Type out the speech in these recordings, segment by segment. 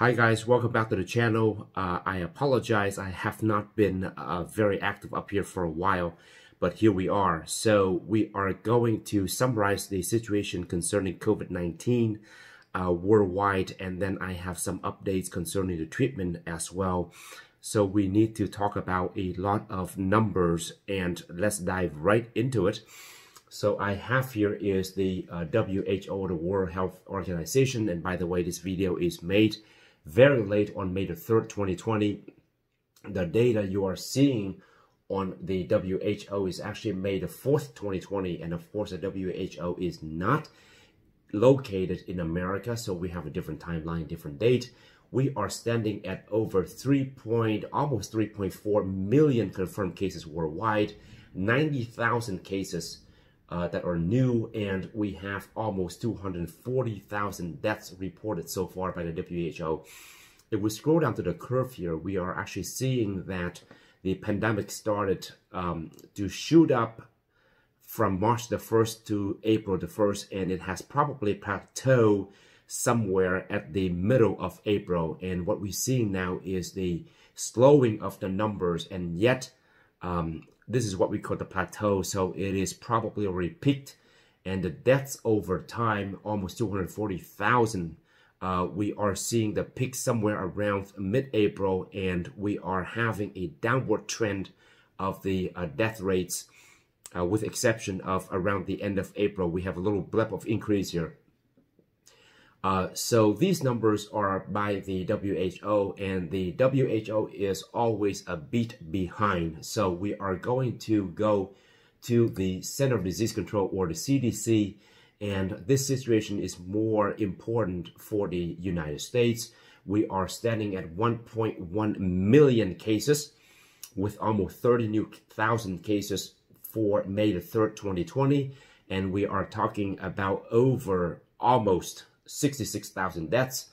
Hi guys, welcome back to the channel. Uh, I apologize, I have not been uh, very active up here for a while, but here we are. So we are going to summarize the situation concerning COVID-19 uh, worldwide, and then I have some updates concerning the treatment as well. So we need to talk about a lot of numbers, and let's dive right into it. So I have here is the uh, WHO, the World Health Organization, and by the way, this video is made very late on May the 3rd, 2020. The data you are seeing on the WHO is actually May the 4th, 2020. And of course, the WHO is not located in America, so we have a different timeline, different date. We are standing at over 3 point, almost 3.4 million confirmed cases worldwide, 90,000 cases uh, that are new, and we have almost 240,000 deaths reported so far by the WHO. If we scroll down to the curve here, we are actually seeing that the pandemic started um, to shoot up from March the 1st to April the 1st, and it has probably plateaued somewhere at the middle of April. And what we're seeing now is the slowing of the numbers, and yet um, this is what we call the plateau. So it is probably already peaked and the deaths over time, almost 240,000. Uh, we are seeing the peak somewhere around mid-April and we are having a downward trend of the uh, death rates uh, with exception of around the end of April. We have a little blip of increase here. Uh, so these numbers are by the WHO and the WHO is always a beat behind. So we are going to go to the Center of Disease Control or the CDC and this situation is more important for the United States. We are standing at 1.1 million cases with almost 30 new thousand cases for May the 3rd, 2020. And we are talking about over almost 66,000 deaths.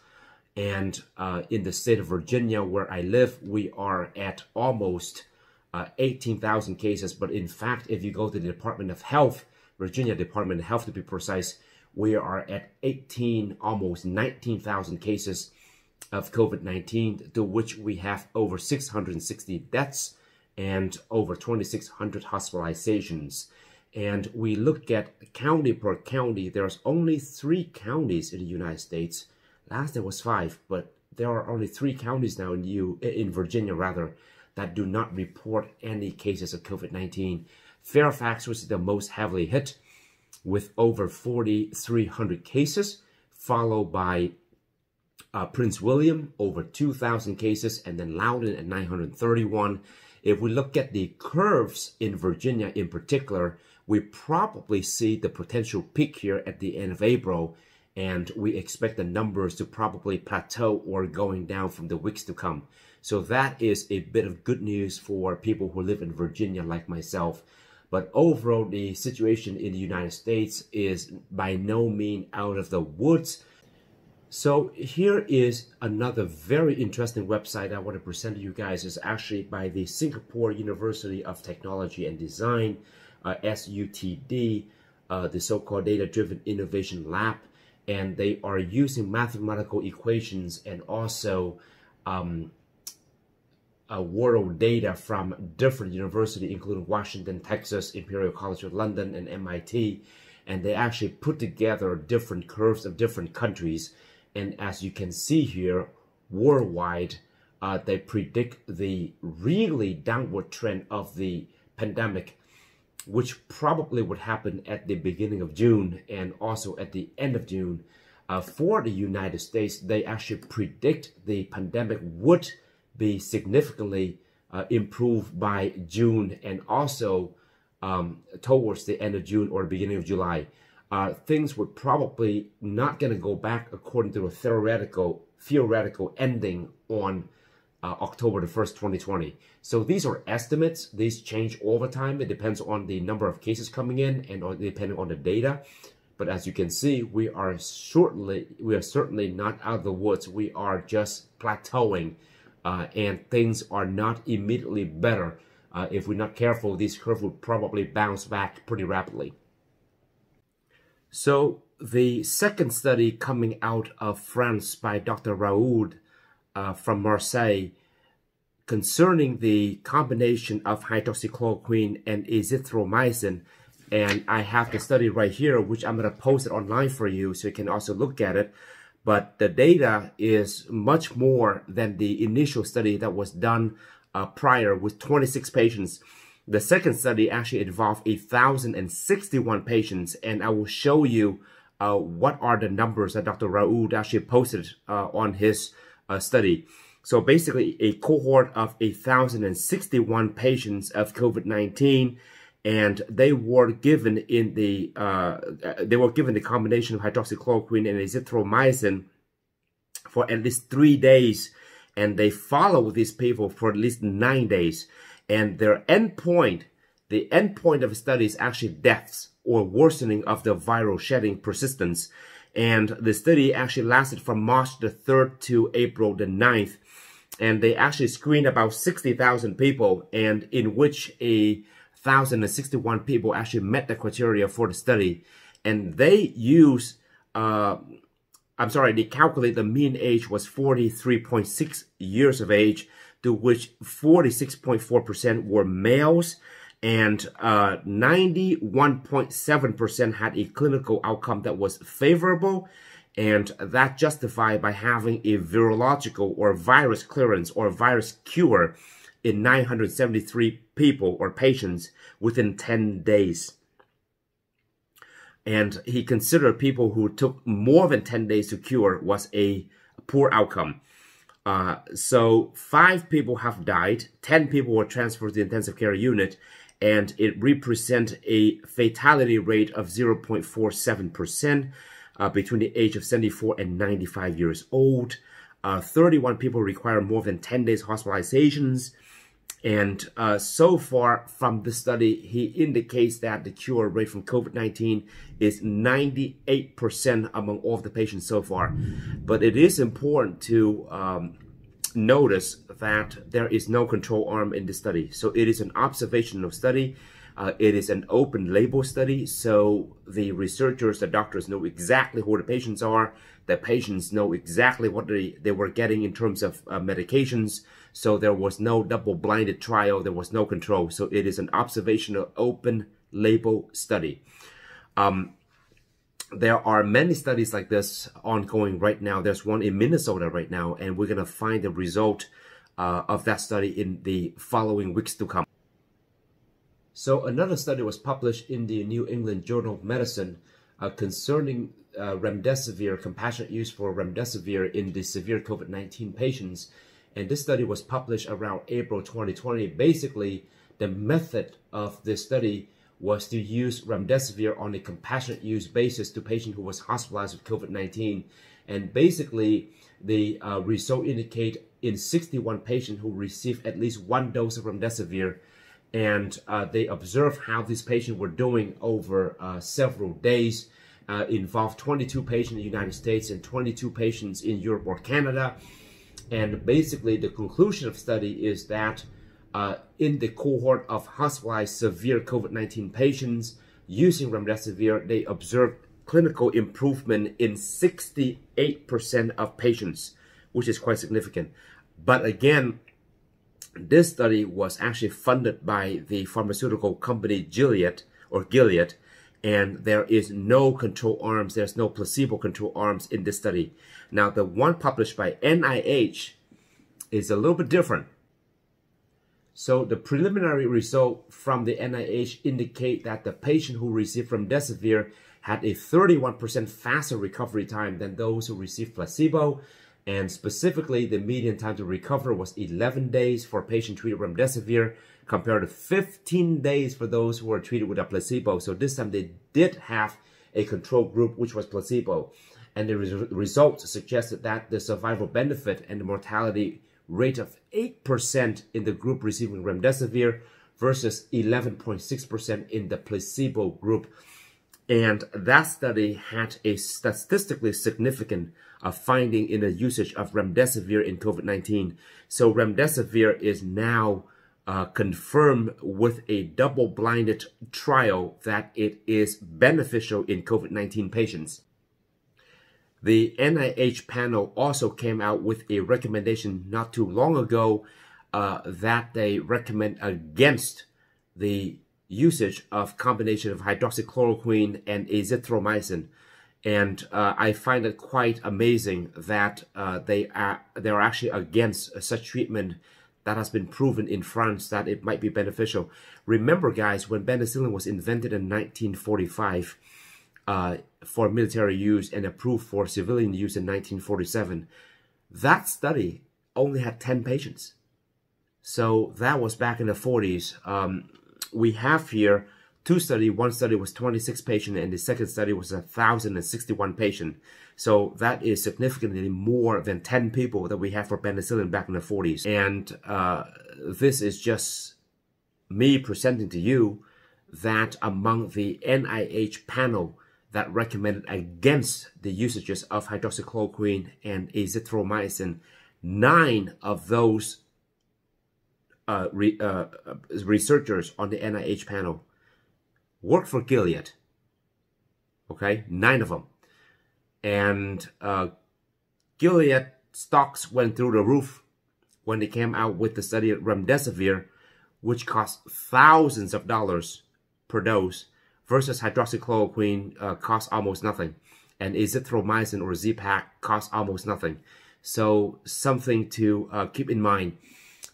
And uh, in the state of Virginia, where I live, we are at almost uh, 18,000 cases. But in fact, if you go to the Department of Health, Virginia Department of Health to be precise, we are at 18, almost 19,000 cases of COVID-19, to which we have over 660 deaths and over 2,600 hospitalizations and we look at county per county, there's only three counties in the United States. Last there was five, but there are only three counties now in you in Virginia rather that do not report any cases of COVID-19. Fairfax was the most heavily hit with over 4,300 cases, followed by uh, Prince William, over 2,000 cases, and then Loudoun at 931. If we look at the curves in Virginia in particular, we probably see the potential peak here at the end of April, and we expect the numbers to probably plateau or going down from the weeks to come. So that is a bit of good news for people who live in Virginia like myself. But overall, the situation in the United States is by no means out of the woods. So here is another very interesting website I want to present to you guys. is actually by the Singapore University of Technology and Design uh, SUTD, uh, the so-called Data-Driven Innovation Lab, and they are using mathematical equations and also um, uh, world data from different universities, including Washington, Texas, Imperial College of London, and MIT, and they actually put together different curves of different countries. And as you can see here, worldwide, uh, they predict the really downward trend of the pandemic which probably would happen at the beginning of June and also at the end of June. Uh, for the United States, they actually predict the pandemic would be significantly uh, improved by June and also um, towards the end of June or beginning of July. Uh, things would probably not going to go back according to a theoretical theoretical ending on uh, October the 1st, 2020. So these are estimates. These change all the time. It depends on the number of cases coming in and on, depending on the data. But as you can see, we are certainly we are certainly not out of the woods. We are just plateauing, uh, and things are not immediately better. Uh, if we're not careful, this curve will probably bounce back pretty rapidly. So the second study coming out of France by Dr. Raoult uh, from Marseille concerning the combination of hydroxychloroquine and azithromycin. And I have the study right here, which I'm going to post it online for you so you can also look at it. But the data is much more than the initial study that was done uh, prior with 26 patients. The second study actually involved 1,061 patients, and I will show you uh, what are the numbers that Dr. Raoult actually posted uh, on his uh, study. So basically a cohort of 1,061 patients of COVID-19 and they were given in the uh, they were given the combination of hydroxychloroquine and azithromycin for at least three days and they follow these people for at least nine days and their endpoint the endpoint of the study is actually deaths or worsening of the viral shedding persistence and the study actually lasted from March the 3rd to April the 9th and they actually screened about 60,000 people and in which a 1,061 people actually met the criteria for the study. And they use uh, I'm sorry, they calculate the mean age was 43.6 years of age, to which 46.4% were males, and 91.7% uh, had a clinical outcome that was favorable, and that justified by having a virological or virus clearance or virus cure in 973 people or patients within 10 days. And he considered people who took more than 10 days to cure was a poor outcome. Uh, so five people have died, 10 people were transferred to the intensive care unit, and it represents a fatality rate of 0.47% uh, between the age of 74 and 95 years old. Uh, 31 people require more than 10 days hospitalizations. And uh, so far from the study, he indicates that the cure rate from COVID-19 is 98% among all of the patients so far. But it is important to um, notice that there is no control arm in the study. So it is an observational study. Uh, it is an open label study, so the researchers, the doctors know exactly who the patients are. The patients know exactly what they, they were getting in terms of uh, medications. So there was no double-blinded trial. There was no control. So it is an observational open label study. Um, there are many studies like this ongoing right now. There's one in Minnesota right now, and we're going to find the result uh, of that study in the following weeks to come. So another study was published in the New England Journal of Medicine uh, concerning uh, remdesivir, compassionate use for remdesivir in the severe COVID-19 patients. And this study was published around April 2020. Basically, the method of this study was to use remdesivir on a compassionate use basis to patient who was hospitalized with COVID-19. And basically, the uh, result indicate in 61 patients who received at least one dose of remdesivir, and uh, they observed how these patients were doing over uh, several days. Uh, involved 22 patients in the United States and 22 patients in Europe or Canada. And basically, the conclusion of study is that uh, in the cohort of hospitalized severe COVID-19 patients using remdesivir, they observed clinical improvement in 68% of patients, which is quite significant. But again, this study was actually funded by the pharmaceutical company Gilead or Gilead, and there is no control arms, there's no placebo control arms in this study. Now, the one published by NIH is a little bit different. So the preliminary result from the NIH indicate that the patient who received remdesivir had a 31% faster recovery time than those who received placebo and specifically, the median time to recover was 11 days for patient treated remdesivir compared to 15 days for those who were treated with a placebo. So this time they did have a control group, which was placebo. And the res results suggested that the survival benefit and the mortality rate of 8% in the group receiving remdesivir versus 11.6% in the placebo group. And that study had a statistically significant uh, finding in the usage of remdesivir in COVID-19. So remdesivir is now uh, confirmed with a double-blinded trial that it is beneficial in COVID-19 patients. The NIH panel also came out with a recommendation not too long ago uh, that they recommend against the usage of combination of hydroxychloroquine and azithromycin. And uh, I find it quite amazing that uh, they are they're actually against such treatment that has been proven in France that it might be beneficial. Remember, guys, when penicillin was invented in 1945 uh, for military use and approved for civilian use in 1947, that study only had 10 patients. So that was back in the 40s. Um, we have here two study. One study was 26 patient and the second study was 1,061 patient. So that is significantly more than 10 people that we have for penicillin back in the 40s. And uh, this is just me presenting to you that among the NIH panel that recommended against the usages of hydroxychloroquine and azithromycin, nine of those uh, re, uh, researchers on the NIH panel worked for Gilead. Okay, nine of them. And uh, Gilead stocks went through the roof when they came out with the study of remdesivir, which cost thousands of dollars per dose, versus hydroxychloroquine uh, costs almost nothing. And azithromycin or Z-Pak costs almost nothing. So something to uh, keep in mind.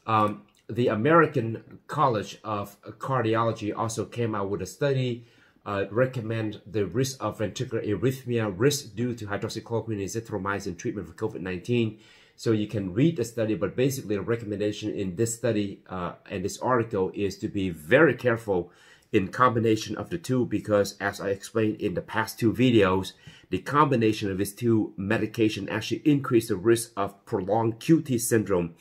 Um, the American College of Cardiology also came out with a study uh, recommend the risk of ventricular arrhythmia risk due to hydroxychloroquine and azithromycin treatment for COVID-19. So you can read the study, but basically the recommendation in this study uh, and this article is to be very careful in combination of the two because as I explained in the past two videos, the combination of these two medication actually increase the risk of prolonged QT syndrome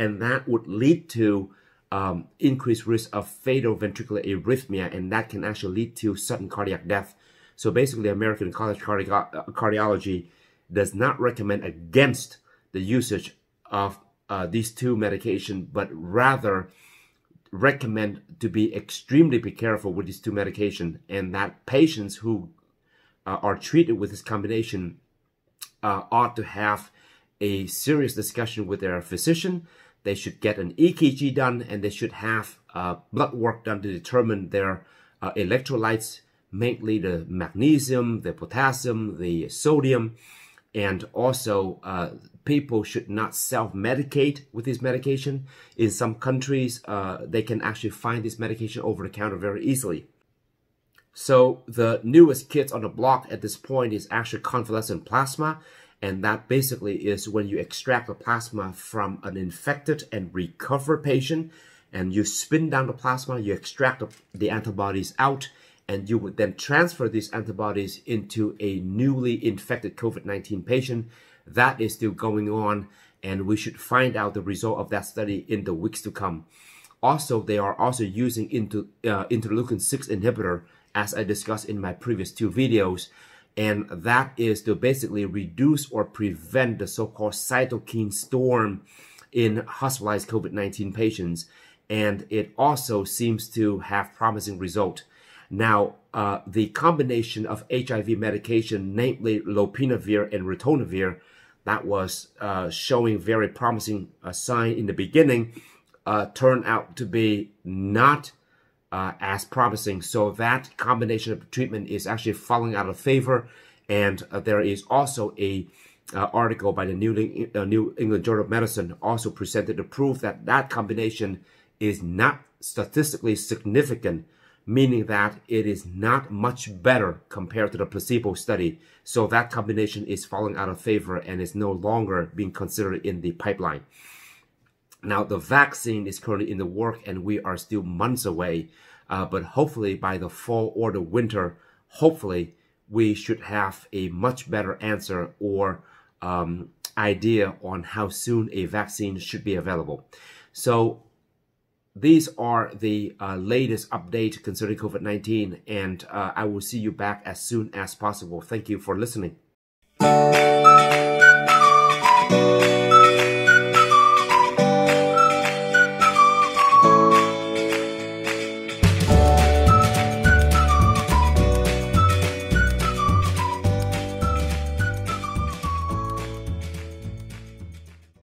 and that would lead to um, increased risk of fatal ventricular arrhythmia, and that can actually lead to sudden cardiac death. So basically, American College Cardi uh, Cardiology does not recommend against the usage of uh, these two medications, but rather recommend to be extremely be careful with these two medications, and that patients who uh, are treated with this combination uh, ought to have a serious discussion with their physician. They should get an EKG done and they should have uh, blood work done to determine their uh, electrolytes, mainly the magnesium, the potassium, the sodium, and also uh, people should not self-medicate with this medication. In some countries, uh, they can actually find this medication over the counter very easily. So the newest kit on the block at this point is actually convalescent plasma and that basically is when you extract the plasma from an infected and recovered patient and you spin down the plasma, you extract the antibodies out, and you would then transfer these antibodies into a newly infected COVID-19 patient. That is still going on, and we should find out the result of that study in the weeks to come. Also, they are also using uh, interleukin-6 inhibitor, as I discussed in my previous two videos, and that is to basically reduce or prevent the so-called cytokine storm in hospitalized COVID-19 patients. And it also seems to have promising result. Now, uh, the combination of HIV medication, namely lopinavir and ritonavir, that was uh, showing very promising uh, sign in the beginning, uh, turned out to be not uh, as promising. So that combination of treatment is actually falling out of favor. And uh, there is also a article by the New, New England Journal of Medicine also presented the proof that that combination is not statistically significant, meaning that it is not much better compared to the placebo study. So that combination is falling out of favor and is no longer being considered in the pipeline. Now, the vaccine is currently in the work and we are still months away. Uh, but hopefully by the fall or the winter, hopefully we should have a much better answer or um, idea on how soon a vaccine should be available. So these are the uh, latest update concerning COVID-19 and uh, I will see you back as soon as possible. Thank you for listening.